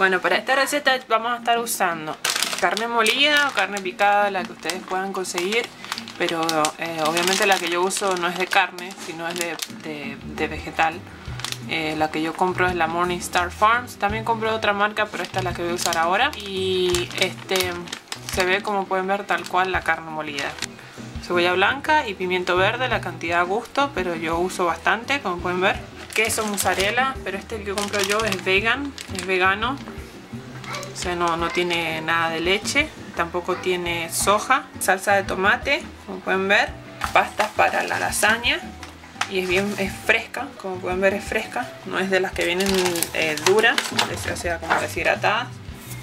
Bueno, para esta receta vamos a estar usando carne molida o carne picada, la que ustedes puedan conseguir. Pero eh, obviamente la que yo uso no es de carne, sino es de, vegetal. Eh, la que yo compro es la Morningstar Farms. También compro otra marca, pero esta es la que voy a usar ahora. Y este se ve como pueden ver tal cual la carne molida. Cebolla blanca y pimiento verde, la cantidad a gusto, pero yo uso bastante, como pueden ver. Queso mozzarella, pero este que compro yo es vegan, es vegano. O sea, no, no tiene nada de leche, tampoco tiene soja. Salsa de tomate, como pueden ver. Pastas para la lasaña, y es bien es fresca, como pueden ver es fresca, no es de las que vienen eh, duras, o sea como deshidratadas.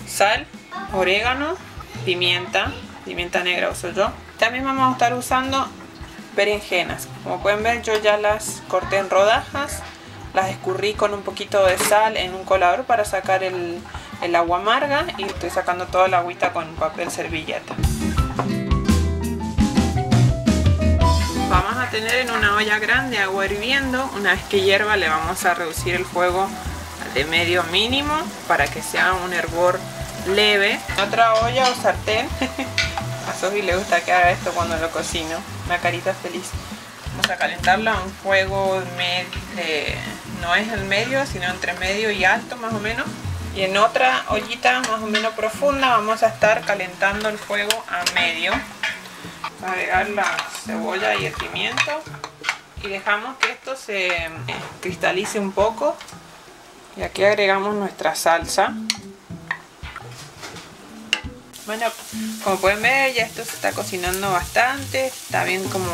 Sal, orégano, pimienta, pimienta negra uso yo. También vamos a estar usando berenjenas. Como pueden ver yo ya las corté en rodajas, las escurrí con un poquito de sal en un colador para sacar el, el agua amarga y estoy sacando toda la agüita con papel servilleta. Vamos a tener en una olla grande agua hirviendo. Una vez que hierva le vamos a reducir el fuego de medio mínimo para que sea un hervor leve. Otra olla o sartén. a Sofi le gusta que haga esto cuando lo cocino. Una carita feliz. Vamos a calentarla a un fuego no es el medio, sino entre medio y alto más o menos. Y en otra ollita más o menos profunda vamos a estar calentando el fuego a medio. agregar la cebolla y el pimiento. Y dejamos que esto se eh, cristalice un poco. Y aquí agregamos nuestra salsa. Bueno, como pueden ver ya esto se está cocinando bastante, está bien como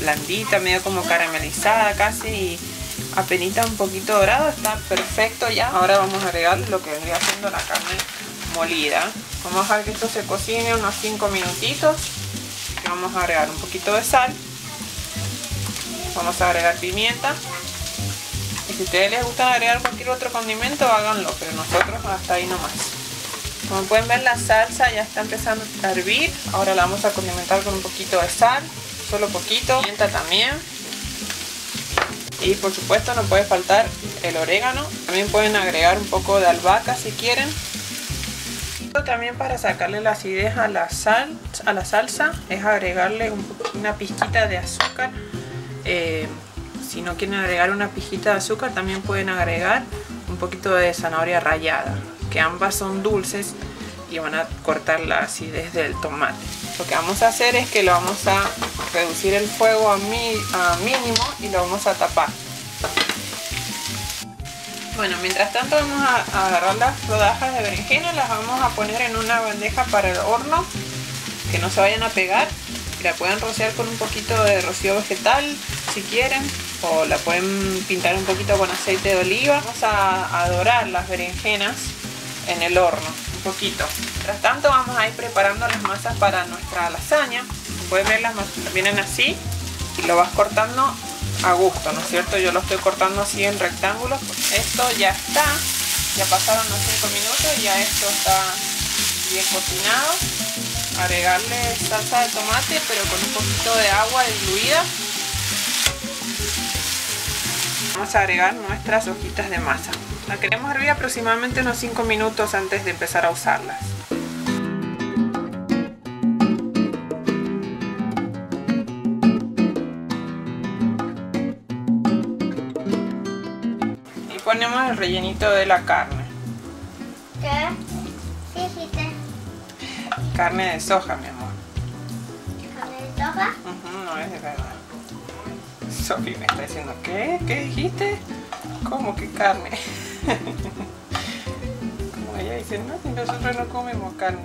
blandita, medio como caramelizada casi y apenas un poquito dorado, está perfecto ya. Ahora vamos a agregar lo que vendría haciendo la carne molida. Vamos a dejar que esto se cocine unos 5 minutitos. vamos a agregar un poquito de sal. Vamos a agregar pimienta. Y si a ustedes les gusta agregar cualquier otro condimento, háganlo, pero nosotros hasta ahí nomás. Como pueden ver la salsa ya está empezando a hervir. Ahora la vamos a condimentar con un poquito de sal, solo poquito. Pimienta también. Y por supuesto no puede faltar el orégano. También pueden agregar un poco de albahaca si quieren. También para sacarle la acidez a la, sal, a la salsa es agregarle una pizquita de azúcar. Eh, si no quieren agregar una pizquita de azúcar también pueden agregar un poquito de zanahoria rallada que ambas son dulces y van a cortar la acidez del tomate. Lo que vamos a hacer es que lo vamos a reducir el fuego a, mínimo y lo vamos a tapar. Bueno, mientras tanto vamos a agarrar las rodajas de berenjena, las vamos a poner en una bandeja para el horno, que no se vayan a pegar. La pueden rociar con un poquito de rocío vegetal si quieren, o la pueden pintar un poquito con aceite de oliva. Vamos a, a dorar las berenjenas en el horno, poquito. Mientras tanto vamos a ir preparando las masas para nuestra lasaña. Pueden ver las masas vienen así y lo vas cortando a gusto, ¿no es cierto? Yo lo estoy cortando así en rectángulos. Esto ya está, ya pasaron los 5 minutos, ya esto está bien cocinado. Agregarle salsa de tomate pero con un poquito de agua diluida. Vamos a agregar nuestras hojitas de masa. La queremos hervir aproximadamente unos 5 minutos antes de empezar a usarlas. Y ponemos el rellenito de la carne. ¿Qué? Sí, sí. Carne de soja, mi amor. ¿Carne de soja? no es de verdad. Sophie me está diciendo, ¿qué? ¿Qué dijiste? ¿Cómo que carne? Como ella dice, no, nosotros no comemos carne.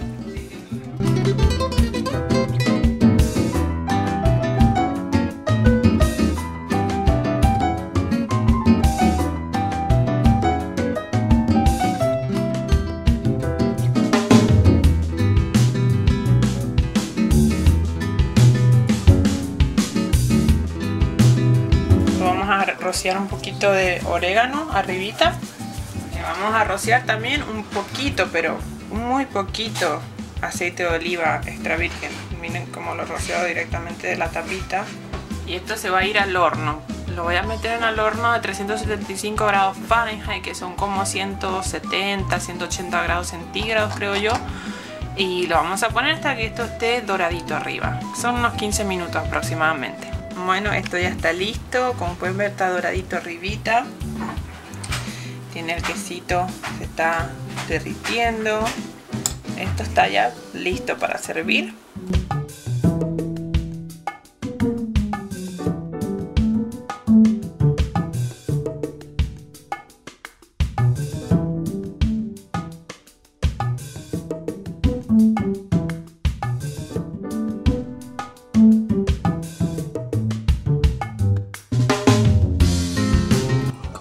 Rociar un poquito de orégano arribita vamos a rociar también un poquito, pero muy poquito aceite de oliva extra virgen. Miren cómo lo rociado directamente de la tapita. Y esto se va a ir al horno. lo voy a meter en el horno de 375 grados Fahrenheit, que son como 170, 180 grados centígrados creo yo. Y lo vamos a poner hasta que esto esté doradito arriba. Son unos 15 minutos aproximadamente. Bueno, esto ya está listo. Como pueden ver está doradito arribita. Tiene el quesito, se está derritiendo. Esto está ya listo para servir.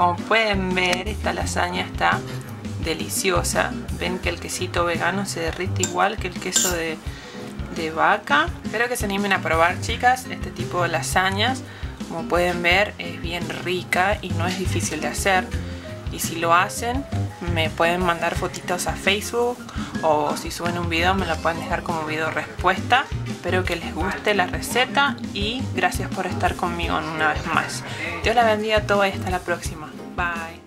Como pueden ver, esta lasaña está deliciosa. Ven que el quesito vegano se derrite igual que el queso de, de vaca. Espero que se animen a probar, chicas, este tipo de lasañas. Como pueden ver, es bien rica y no es difícil de hacer. Y si lo hacen, me pueden mandar fotitos a Facebook o si suben un video me lo pueden dejar como video respuesta. Espero que les guste la receta y gracias por estar conmigo una vez más. Dios la bendiga a todos y hasta la próxima. Bye.